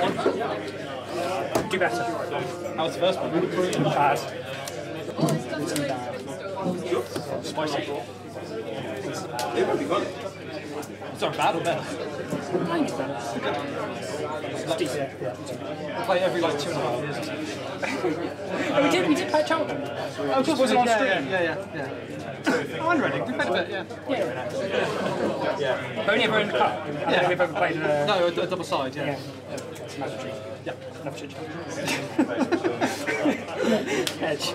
Do better. How was the first one? Bad. Spicy. They've already got it. Sorry, bad or better? Think it's better. It's decent. Yeah. Play every like two and a half years we did. We did play Cheltenham. Oh, of course, was it on stream? Yeah, yeah, yeah. yeah. Oh, and Reading. We played a bit, yeah. Yeah. But only ever in the cup. I don't think we've ever played a. No, a, a double side, yeah. Yeah. It's another treat. Yeah. Treat. Edge.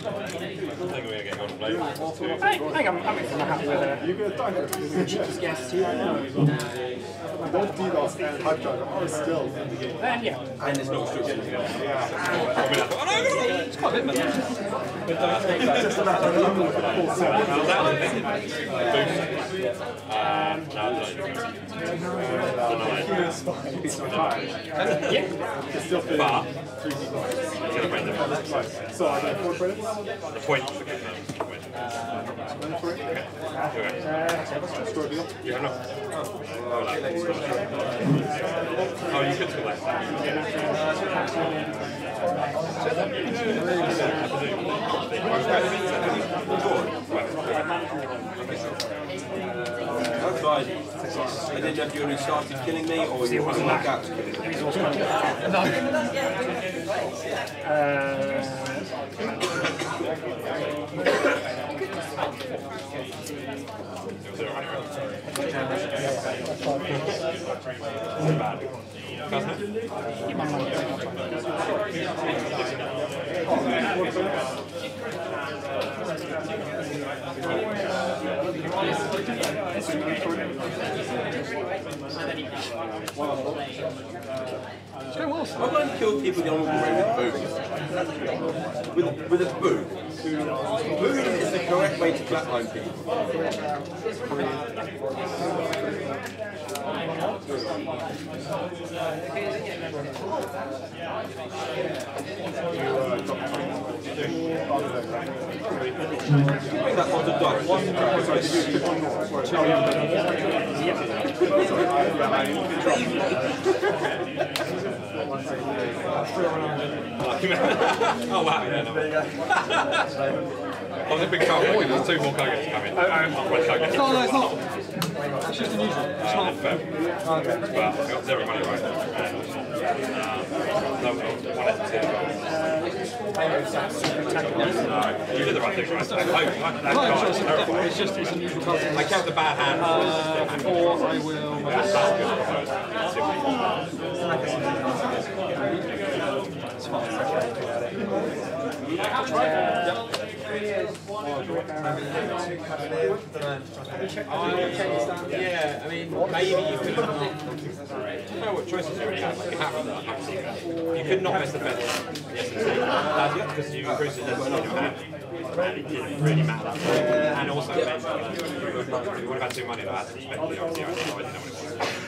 I think we're going to get on play. I, I think I'm, I'm happy with it. Cheeky guess too. Both DDoS and Hypedrive are still in the game. And yeah. And there's no restrictions. It's quite a bit, man. Just a matter of. Um, know. It's still. So I four credits. The point. You? Oh, oh, you could score that. I didn't know if you started killing me or you out to. Zero anyway. So. I've learned to kill people the honourable way with boom. With, with a boom. Boom is the correct way to flatline people. That one to dice. oh, wow. Yeah, no. I was a big target. There's two more targets coming. Oh, oh. One target. No, no, it's not. It's just unusual. It's not. Fair. Well, I got zero money right. Um, no, no, one at two. No, you did the right thing, right? I that it's card is just, it's just it's unusual card. I count the bad hand. Uh, four, I will. That's good. It's fine. Yeah, I mean, maybe you could. Uh, I don't know what choices you really have. Like, you have. You could not miss the fence. Yes, because uh, you increased the density. And it didn't really matter. And also, eventually, you would have had money to obviously, I didn't know what it was.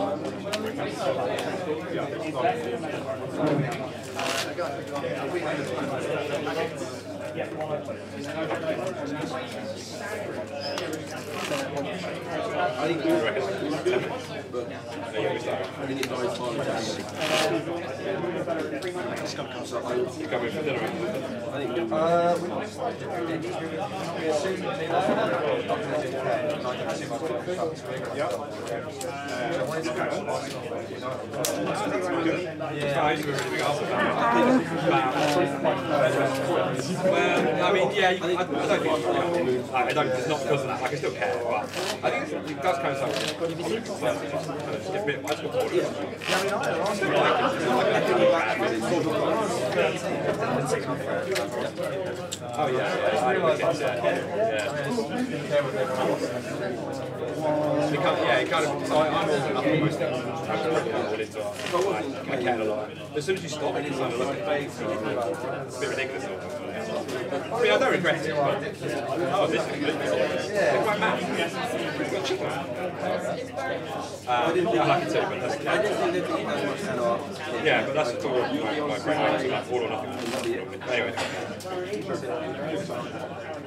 I think I think I. I I. Well, I mean, yeah, you, I, I don't think I don't. It's not because of that. I can still care, but I think it does kind of something. Oh yeah. I realise that. Yeah. He kind of, yeah, he kind of. I, I'm up it. I care a lot. As soon as you stop, it's like it's a bit ridiculous. I mean, I don't regret it, oh, this is good. Um, I like it too, but that's I didn't think they'd eat as much yeah, but that's all my brain is like all or nothing. Anyway,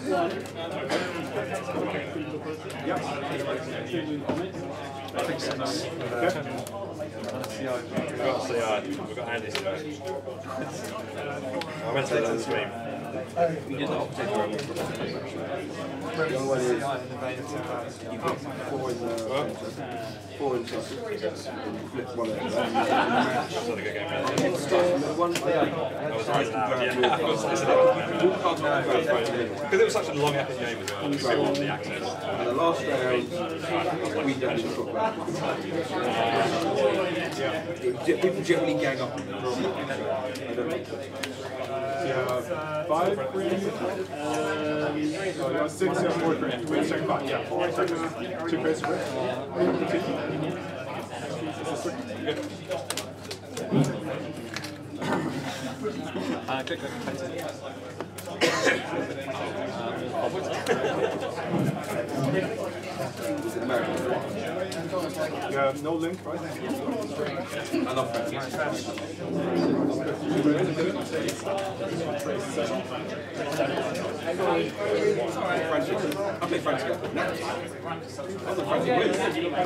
I think so. we've got the uh, we've got Andy's. I meant to do that on the stream. You did not take your own. The other one is you put four in the four in the flip one of them. That's not a good game. The one thing I I was right now. Yeah, I was listening. walk past one first, Because it was such a long epic game as well. We still the access. and the last round we don't talk about. it. People generally gang up on them. I don't know. You have five green, uh, so you have six, you have four green. Wait, second five, yeah. Four seconds, two crates of Uh, click, click, click. Is it American? You have no link, right? I love French. I play French again. I play French quiz.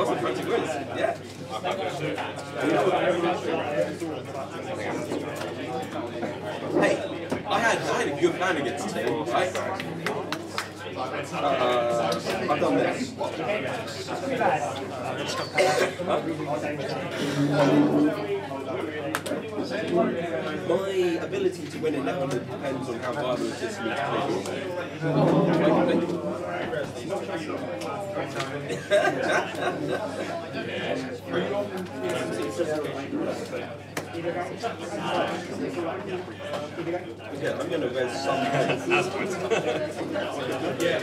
Play French quiz. Yeah. Hey, I had I had a good plan against right? Uh, I've done this. My ability to win in that one depends on how is for me to play. Yeah, I'm gonna wear some. Get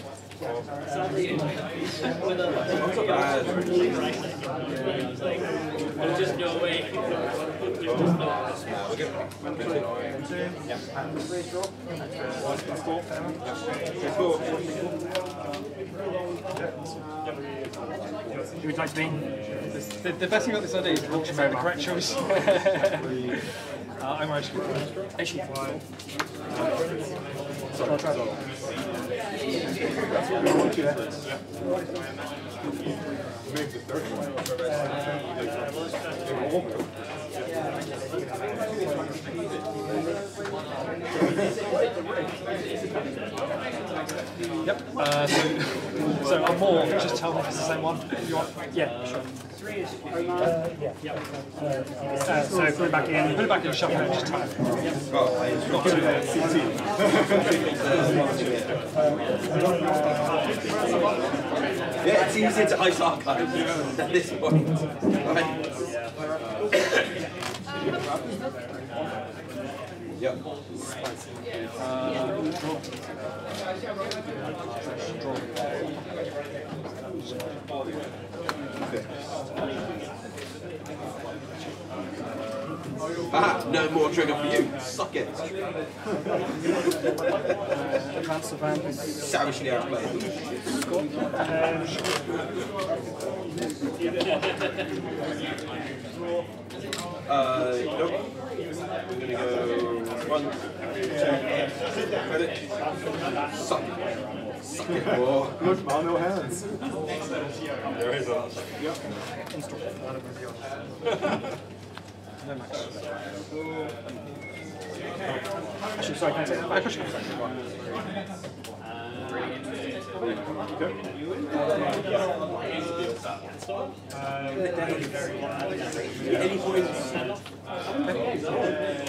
guys? Who would like to be? The, the best thing about this idea is made the correct choice. uh, I'm the third one. Yep. Uh, so, so I'm more. Just tell me if it's the same one. If you want. yeah, sure. Uh, yeah, yeah. Uh, so put it back in. Put it back in the shuffle and just tell me. Yeah, it's easier to ice archive at this point. Right. Yep. Ah, no more trigger for you. Suck it. Savagely outplayed. Uh, nope. I'm gonna go one. Suck it. Suck it, man, no hands. There is a. Max. Actually, sorry, can I that? Any?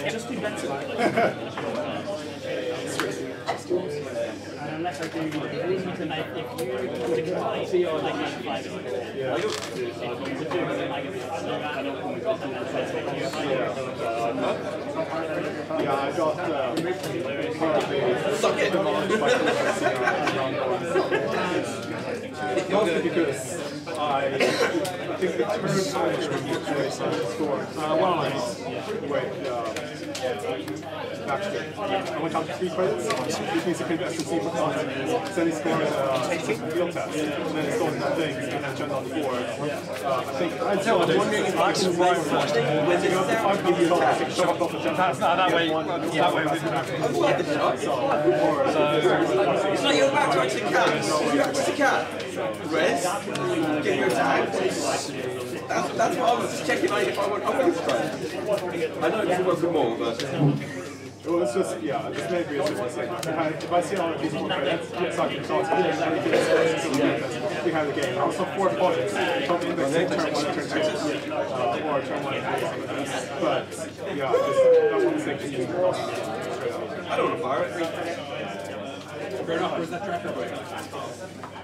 Just do better. Unless I do, if you decline, you're like 95. If you do, Yeah, I got uh, Suck it. mostly because I, I think the turn time when you play score uh, one line with uh. I went up to three credits, which means you can SMC for fun. So then he scored uh, field test, and then he scored that thing, and then turned on the. Uh, I think I'm wondering if I can write. I'd give you a show up off the that way. That way. didn't have to. It's not you're about to actually cat. You actually cat. Res, get your attack. That's, that's what I was just checking like if I want offense try. I know it's a work more, but Well, it's just, yeah, just maybe it's just like, if I, if I see all of these more credits, it's like, it's also, we have the game. I also four projects, probably index turn one, turn two, uh, or turn one, but, yeah, just, that's one thing, just keep it going. straight up. I don't want to fire it. Fair enough. Where's that tracker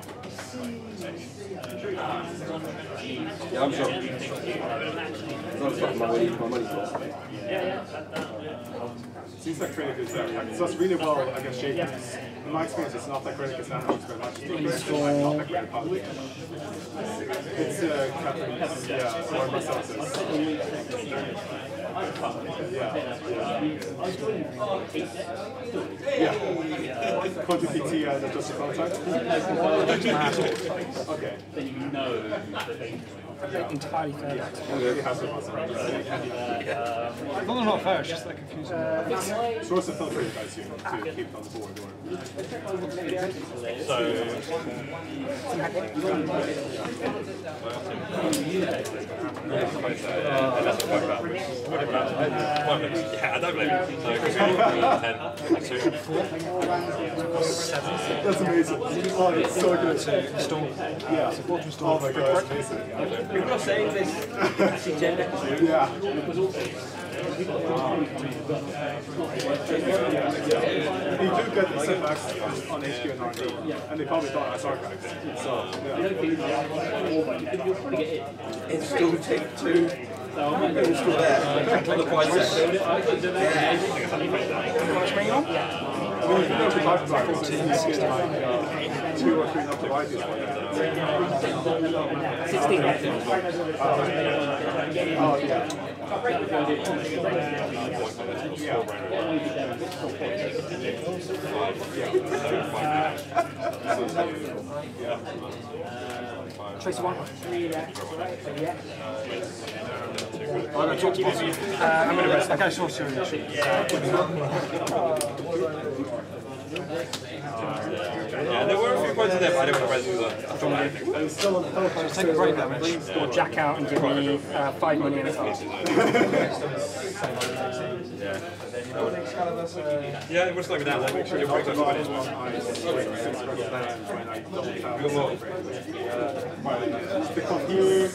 Yeah, I'm sure. It's not my money, my money's lost. Seems like critic is that, so it's really well, I guess, shaped. because In my experience, it's not that critic is damage, but much it's not that critic public. It's, uh, yeah, or Marcellus's. Yeah, yeah. Quantum PT as a just a prototype? Okay. Entirely fair. Be possible. No, no, not fair. It's just like confusing. Source of filtering, I assume, to keep on the board, or? Yeah, I don't blame you. So, because we're 10, 2, That's amazing. Oh, it's so good. Storm. Yeah. Oh my god, amazing. People are saying this actually 10 next to Yeah. You do get the setbacks on, on HQ and RD, and they probably thought that's archived. So, yeah. It's still take two. It's still there. On the point set. I mean, you know, we talked about this, you get like uh, two or three not varieties for that. 16. Oh, yeah. Tracer one. Oh, to you. Uh, I'm going to rest. Okay, so serious. Yeah, there were a few points in there, but I didn't want to res because It's still on the telephone. Take a break damage. Or jack out and give me uh, five money in a car. Yeah, it was like that. Like, make sure your breaks are Right, fine. on ice, six records left, when I don't have a Because here,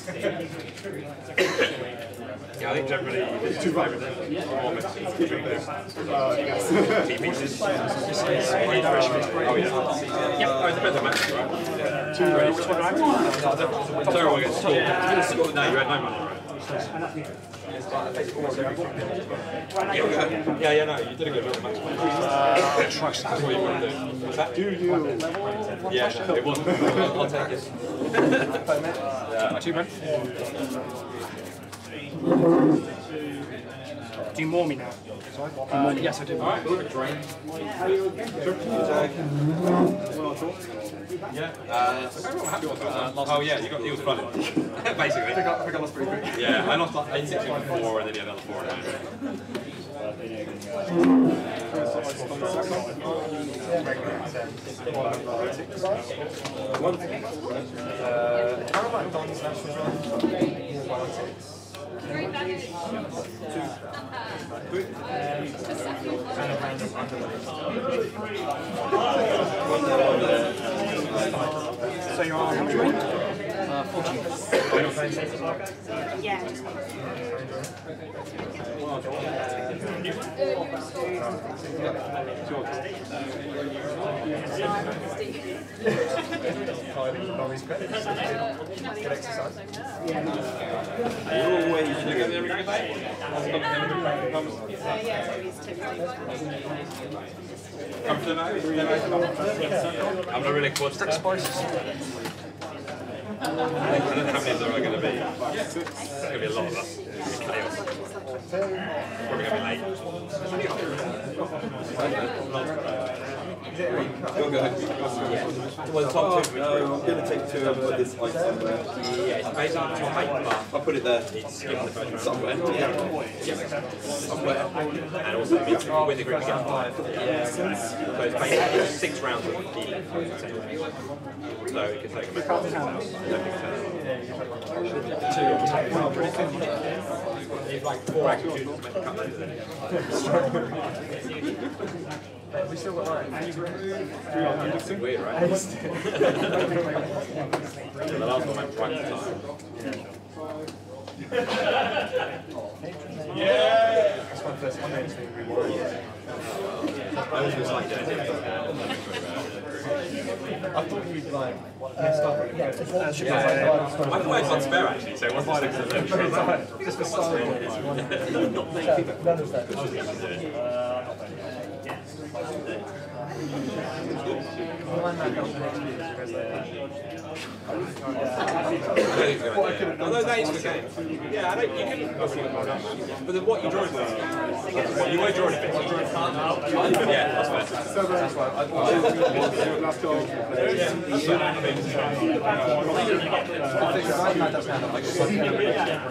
Yeah, I think generally two right. performance is keeping Uh, yes. team pieces. Oh, yeah. Oh, it depends on match, right? Uh, which one do I want? Terrible against Storm. No, you had no money, right? Yeah, yeah, yeah, no, you did a good job, Max. Uh, trust. That's what you want to do. Was that? Do you? Yeah, no, it wasn't. I'll, I'll take it. Two men. Do you more me now? Uh, yes, I do. Yeah. Uh, I don't know what happened was. Oh yeah, you got he was flooded. Basically. I think I, I think I lost pretty quick. Yeah, I lost like eight six one four and then he had another four and nine. So you're on how much weight? Uh, 14. You're so typically. Come to the. I'm not really close to spices. I don't know how many there are going to be. It's going to be a lot of us. It's gonna be chaos. Probably going to be Go, go ahead. Well, top two. No, I'm going to take two and put this like somewhere. Yeah, it's basically top eight, but I'll put it there. it's. Somewhere. Yeah. Somewhere. And also, means win the group again. Yeah. So it's basically six rounds of elite. So it can take about It's like four actions to make a cut later than It's weird, right? the last one went right to time. I was just like, I thought you'd like messed up with it. I thought I had one spare actually, so it wasn't six of them. Just for style. Although that is the game. Yeah, I don't, you can go for it. But then what you draw is what you were drawing a bit. Yeah, that's fair. That's why last goal.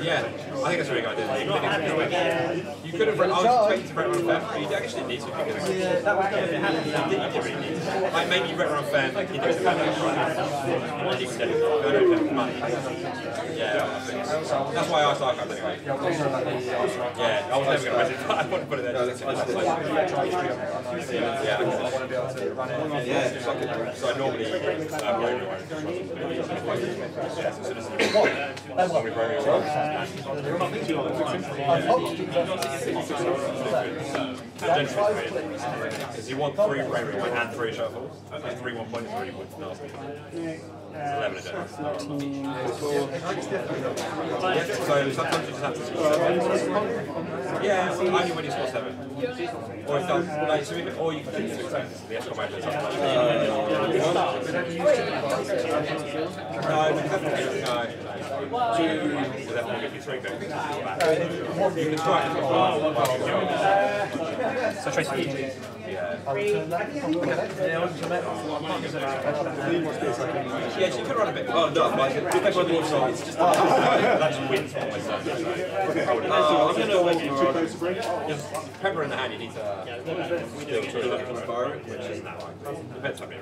Yeah, I think that's a really good idea. You could have, I was expecting to rent around fair, but you actually need to because you didn't really need to. Like maybe you rent around fair, you didn't have and you can get it for. Yeah, I think so. that's why I asked Archive anyway. Yeah, I was never going to rent it, but I want to put it there. just in case. Yeah, okay. yeah. So I normally uh, roll Because you want three bravery one and three shuffles. And three one point is really good. nasty. It's 11 a day. So sometimes you just have to score seven. Yeah, only when you score seven. Or it does, like, so if, or you can do six times. The Escom Magnet is something. No, because that's no. Two, because that will give you three picks. You can try it. So Tracy. Yeah, so you could run a bit. Oh, no, but especially the inside. It's just. That just wins almost. Uh, Oh, I'm going to wait Too for close to break. Pepper in the hand, you need to still two of them inspire it, which isn't that one. Depends how many.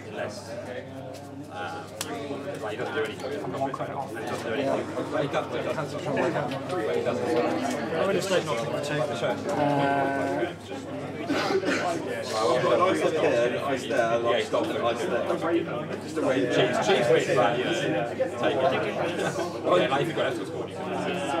less. Um, like he doesn't do anything. He doesn't do anything. He does, he does, but he doesn't. I would have stayed not to take the show. When I said there, I stare, like, Yeah, he stopped. I stare. Just a way Cheese, cheese feeds like, you know, take it. Yeah, like if you've got Esco score, you can. Of course, I'm running. Done that. Cool, I really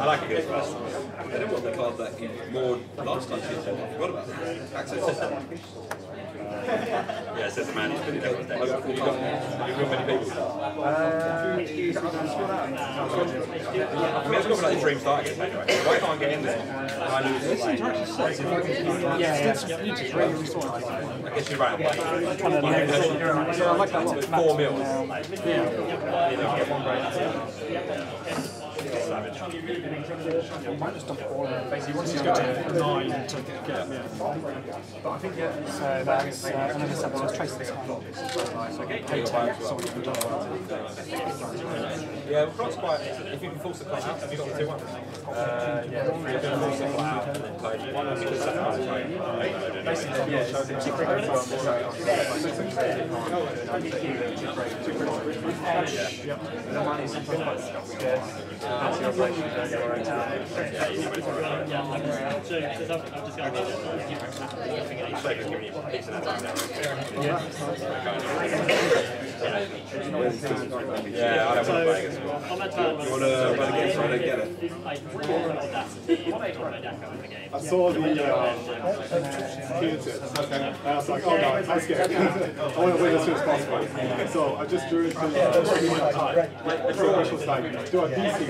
I like it good first. I didn't want the card that he more last time she said. I forgot about it. Access. Yeah, it says the man who's been in everyone's deck. You've got, you've got many people. Uh, I mean, let's go for like the dream start against anyway. If I can't get in there, and I lose like, Yeah, yeah. You just really I guess you're right. Like, So I like that one. four mils. Yeah. You know, get one break. Savage. Might just dump all of it. Basically, once he's got to nine to get, yeah. But I think, yeah, so that's uh, another seven, let's trace this up. So take ten, so we can do Yeah, well, cross quite. If you can force the cut out, have you got two one? Uh, yeah, yeah, Yeah, of I don't want to play against I saw the uh, tips. And I was like, oh no, I'm scared. I want to win as soon as possible. So I just drew it to. The was like, do a DC.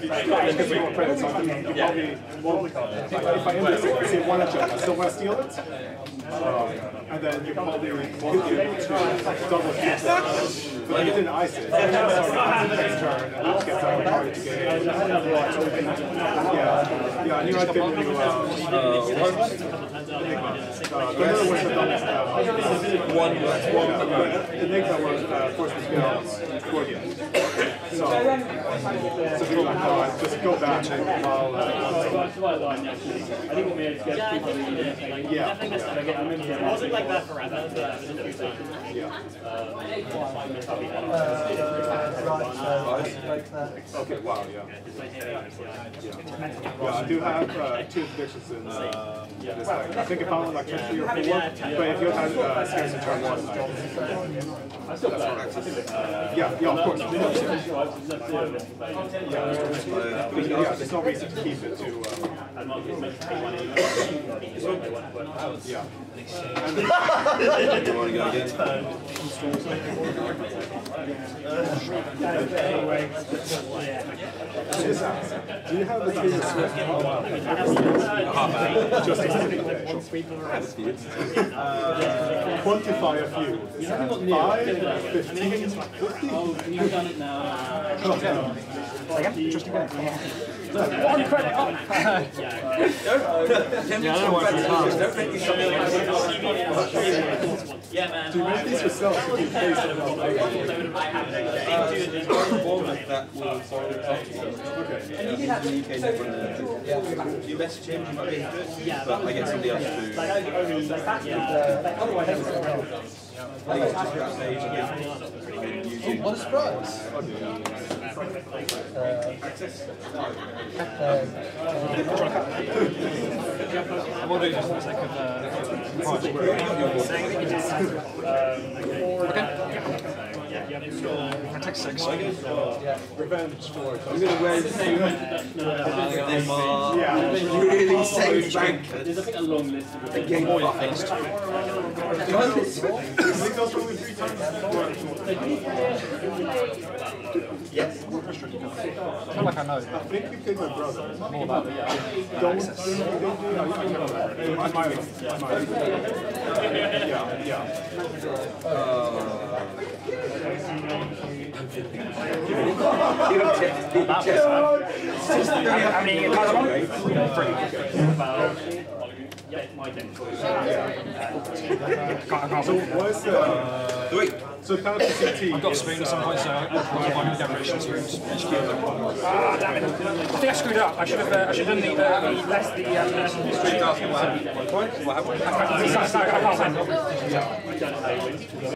Because we were playing, so I think you probably won't. If I end this, see one adjust, I still want steal it. Um, and then you probably won't to double hit that. But you didn't ice it. Sorry, next turn, and of to. Yeah, yeah, I knew I couldn't do uh, uh, the the double stab. One, one, but the Enigma was uh, force the scale accordion. So, so if you like, uh, just go back and I'll, uh, yeah. It wasn't like that forever, but it was a few times. Okay, wow, yeah. Yeah, I do have uh, two predictions in uh, this deck. I think if I went like turn three or four, but if you had uh, scarce in turn one, I, that's what access. Yeah, yeah, of course. Yeah, yeah, there's no reason to keep it to. Uh, Uh, yeah. You want to go again? Just do you have the Taylor Swift Just uh, Quantify a few. Five, fifteen, fifty? You've done it now. Just again. One credit. Yeah, man. Do you make these yourself? To keep pace on the That was okay. You message him, you might be able to do it, but I get somebody else to. I think it's just backstage and you. What a surprise! We'll do this for the sake of uh, six. Revenge story. I'm gonna wear the are really safe bankers. The? Yes. I feel like I know. I think we played my brother. More about it. Don't, don't, don't, you don't know that. I might, I might. Yeah, yeah. How many cards am I on? Yeah, my. Can't, I can't So what's the Three. So penalty CT? I've got a spoon at some point, so I might need decoration spoons. Ah, damn it. I think I screwed up. I should have, uh, I should have done the, uh, the less the, um, What happened? What happened? I can't, I can't win.